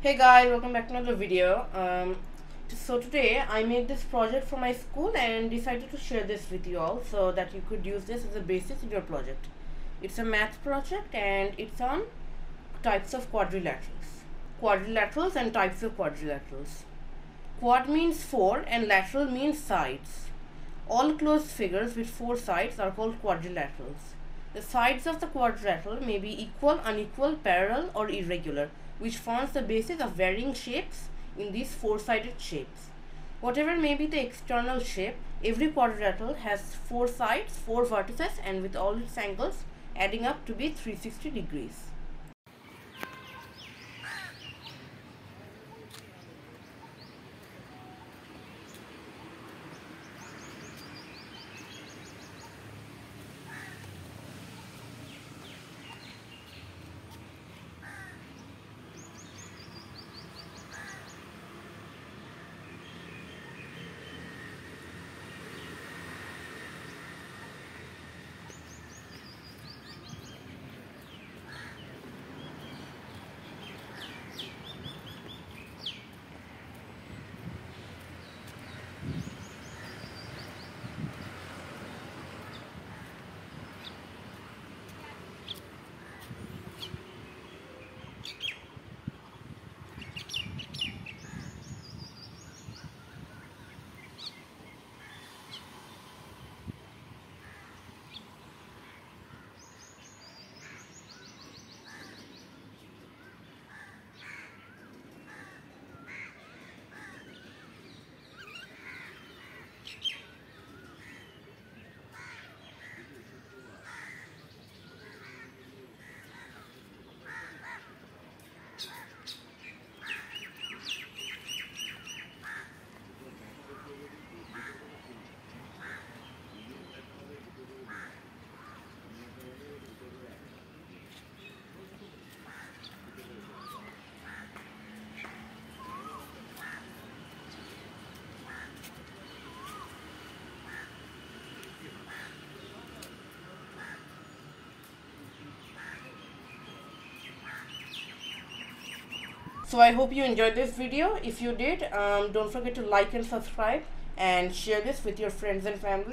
Hey guys, welcome back to another video. Um, so today I made this project for my school and decided to share this with you all so that you could use this as a basis in your project. It's a math project and it's on types of quadrilaterals. Quadrilaterals and types of quadrilaterals. Quad means four and lateral means sides. All closed figures with four sides are called quadrilaterals. The sides of the quadrilateral may be equal, unequal, parallel or irregular which forms the basis of varying shapes in these four-sided shapes. Whatever may be the external shape, every quadrilateral has four sides, four vertices and with all its angles adding up to be 360 degrees. So I hope you enjoyed this video. If you did, um, don't forget to like and subscribe and share this with your friends and family.